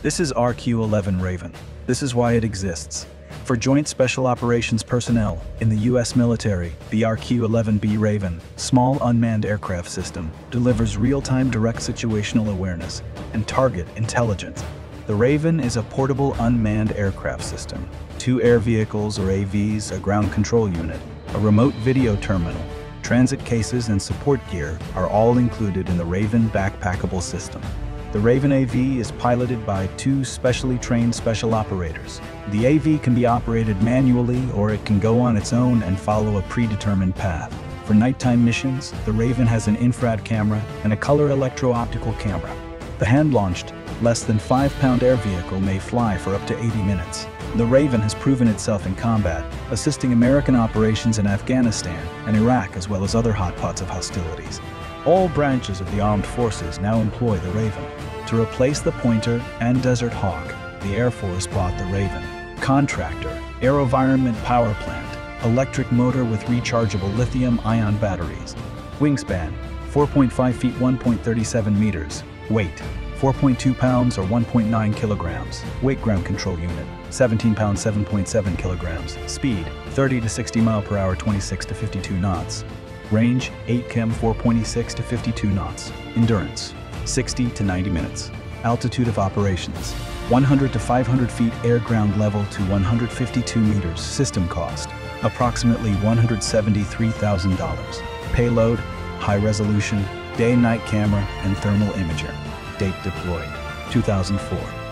This is RQ-11 Raven. This is why it exists. For Joint Special Operations personnel in the U.S. military, the RQ-11B Raven, small unmanned aircraft system, delivers real-time direct situational awareness and target intelligence. The Raven is a portable unmanned aircraft system. Two air vehicles or AVs, a ground control unit, a remote video terminal, transit cases and support gear are all included in the Raven backpackable system. The Raven AV is piloted by two specially trained special operators. The AV can be operated manually or it can go on its own and follow a predetermined path. For nighttime missions, the Raven has an infrared camera and a color electro-optical camera. The hand-launched, less than 5-pound air vehicle may fly for up to 80 minutes. The Raven has proven itself in combat, assisting American operations in Afghanistan and Iraq as well as other hotpots of hostilities. All branches of the armed forces now employ the Raven. To replace the Pointer and Desert Hawk, the Air Force bought the Raven. Contractor, AeroVironment Power Plant, electric motor with rechargeable lithium-ion batteries. Wingspan, 4.5 feet 1.37 meters. Weight, 4.2 pounds or 1.9 kilograms. Weight ground control unit, 17 pounds 7.7 kilograms. Speed, 30 to 60 mile per hour 26 to 52 knots. Range 8 chem 4.6 to 52 knots. Endurance 60 to 90 minutes. Altitude of operations 100 to 500 feet air ground level to 152 meters. System cost approximately $173,000. Payload high resolution day night camera and thermal imager. Date deployed 2004.